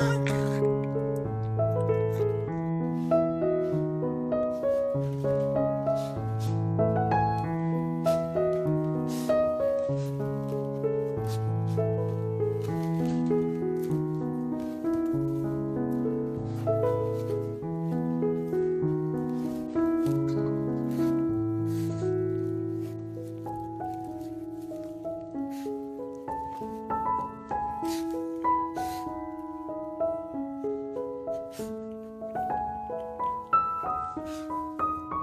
Look.